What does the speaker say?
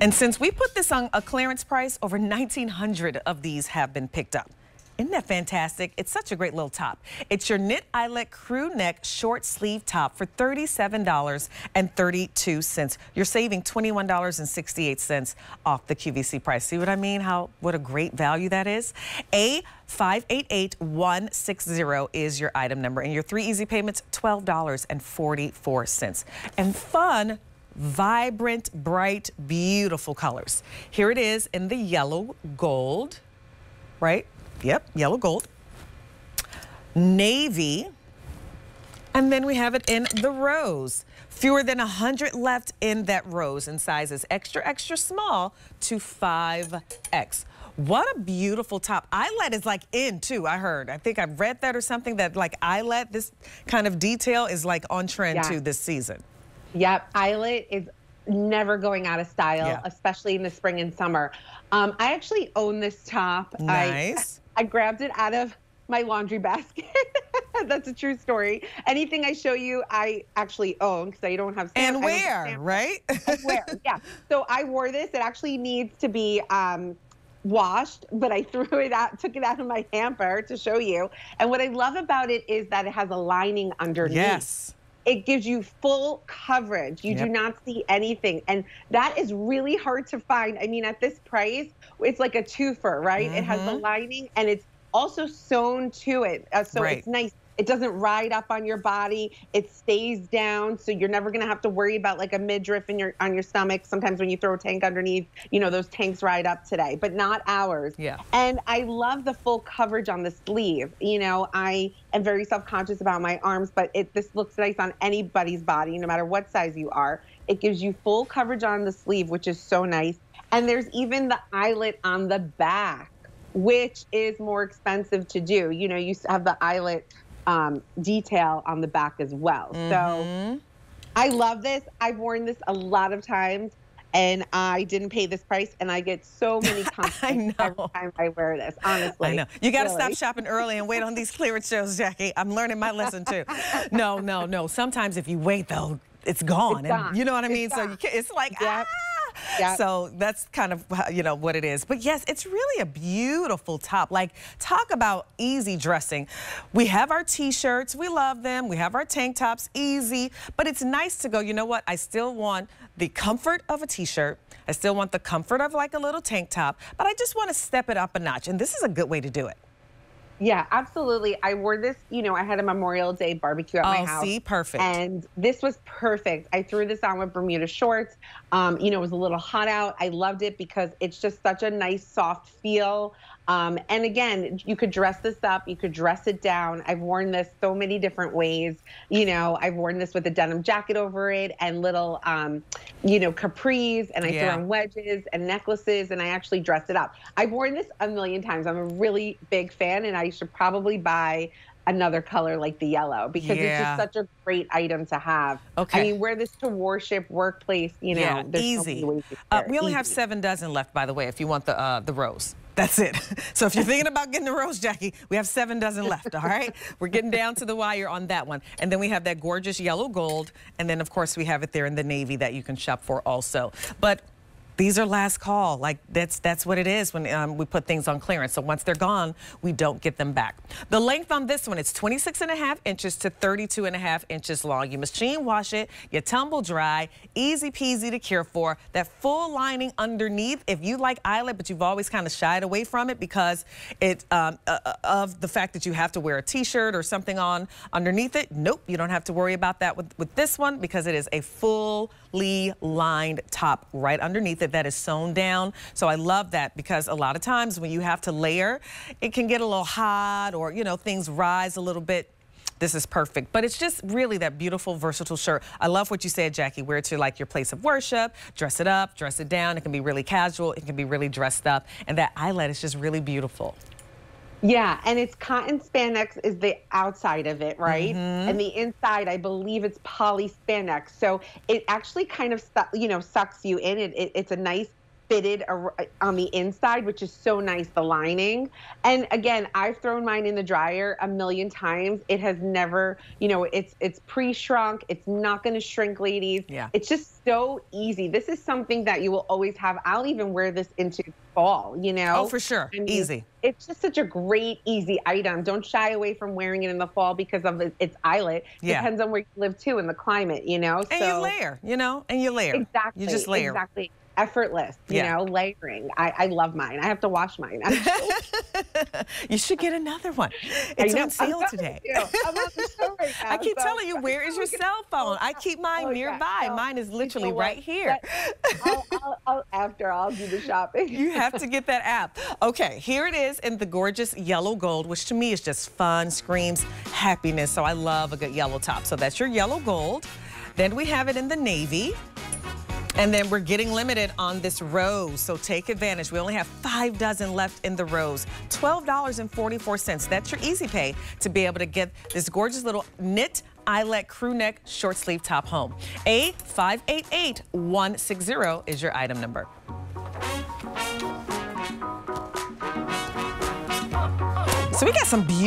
And since we put this on a clearance price, over 1,900 of these have been picked up. Isn't that fantastic? It's such a great little top. It's your knit eyelet crew neck short sleeve top for $37.32. You're saving $21.68 off the QVC price. See what I mean? How what a great value that is. A 588160 is your item number and your three easy payments $12.44. And fun vibrant, bright, beautiful colors. Here it is in the yellow gold, right? Yep, yellow gold. Navy. And then we have it in the rose. Fewer than 100 left in that rose in sizes extra, extra small to 5X. What a beautiful top. Eyelet is like in too, I heard. I think I've read that or something that like eyelet, this kind of detail is like on trend yeah. too this season. Yep, eyelet is never going out of style, yeah. especially in the spring and summer. Um, I actually own this top. Nice. I, I grabbed it out of my laundry basket. That's a true story. Anything I show you, I actually own because I don't have. and wear, right? wear, yeah. So I wore this. It actually needs to be um, washed, but I threw it out, took it out of my hamper to show you. And what I love about it is that it has a lining underneath. Yes it gives you full coverage. You yep. do not see anything. And that is really hard to find. I mean, at this price, it's like a twofer, right? Mm -hmm. It has the mm-hmm. lining and it's also sewn to it. Uh, so right. it's nice it doesn't ride up on your body. It stays down, so you're never gonna have to worry about like a midriff in your on your stomach. Sometimes when you throw a tank underneath, you know those tanks ride up today, but not ours. Yeah. And I love the full coverage on the sleeve. You know, I am very self-conscious about my arms, but it this looks nice on anybody's body, no matter what size you are. It gives you full coverage on the sleeve, which is so nice. And there's even the eyelet on the back which is more expensive to do. You know, you have the eyelet um, detail on the back as well. Mm-hmm. So I love this. I've worn this a lot of times and I didn't pay this price, and I get so many compliments every time I wear this. Honestly, I know you got to really. stop shopping early and wait on these clearance shows, Jackie. I'm learning my lesson too. no, no, no. Sometimes if you wait, though, it's gone. It's gone. And you know what I mean? It's so you can, it's like yep. ah. Yep. So that's kind of, uh, you know, what it is. But yes, it's really a beautiful top. Like, talk about easy dressing. We have our t-shirts. We love them. We have our tank tops. Easy. But it's nice to go, you know what? I still want the comfort of a t-shirt. I still want the comfort of like a little tank top. But I just want to step it up a notch. And this is a good way to do it. Yeah, absolutely. I wore this, you know, I had a Memorial Day barbecue at oh, my house. see, perfect. And this was perfect. I threw this on with Bermuda shorts. Um, you know, it was a little hot out. I loved it because it's just such a nice, soft feel. Um, and again, you could dress this up, you could dress it down. I've worn this so many different ways. You know, I've worn this with a denim jacket over it and little, um, you know, capris, and I yeah. threw on wedges and necklaces, and I actually dressed it up. I've worn this a million times. I'm a really big fan, and I should probably buy another color like the yellow because yeah. it's just such a great item to have. Okay. I mean, wear this to worship, workplace, you know. Yeah, easy. So uh, we only easy. have seven dozen left, by the way, if you want the uh, the rose. That's it. So if you're thinking about getting a rose, Jackie, we have seven dozen left, all right? We're getting down to the wire on that one. And then we have that gorgeous yellow gold. And then, of course, we have it there in the navy that you can shop for also. But these are last call. Like that's that's what it is when um, we put things on clearance. So once they're gone, we don't get them back. The length on this one, it's 26 and a half inches to 32 and a half inches long. You machine wash it, you tumble dry, easy peasy to care for. That full lining underneath, if you like eyelet, but you've always kind of shied away from it because it um, uh, uh, of the fact that you have to wear a t-shirt or something on underneath it. Nope, you don't have to worry about that with, with this one because it is a fully lined top right underneath it that is sewn down. So I love that because a lot of times when you have to layer, it can get a little hot or, you know, things rise a little bit this is perfect. But it's just really that beautiful, versatile shirt. I love what you said, Jackie. Wear it to like your place of worship, dress it up, dress it down. It can be really casual. It can be really dressed up. And that eyelet is just really beautiful. Yeah, and it's cotton spandex is the outside of it, right? Mm-hmm. And the inside, I believe it's poly spandex. So it actually kind of, you know, sucks you in. It, it, it's a nice fitted on the inside, which is so nice, the lining. And again, I've thrown mine in the dryer a million times. It has never, you know, it's it's pre-shrunk. It's not going to shrink, ladies. Yeah. It's just so easy. This is something that you will always have. I'll even wear this into fall, you know? Oh, for sure. I mean, easy. It's just such a great, easy item. Don't shy away from wearing it in the fall because of its eyelet. Yeah. Depends on where you live too and the climate, you know? And so, you layer, you know? And you layer. Exactly. You just layer. Exactly effortless, you yeah. know, layering. I, I love mine. I have to wash mine. you should get another one. It's on sale today. Right I keep so telling you, where is your cell phone? I oh, keep mine oh, nearby. Yeah. Mine is literally right here. I'll, I'll, I'll, after I'll do the shopping. you have to get that app. Okay, here it is in the gorgeous yellow gold, which to me is just fun, screams happiness. So I love a good yellow top. So that's your yellow gold. Then we have it in the navy. And then we're getting limited on this rose, so take advantage. We only have five dozen left in the rose. $12.44. That's your easy pay to be able to get this gorgeous little knit eyelet crew neck short sleeve top home. A588160 is your item number. So we got some beautiful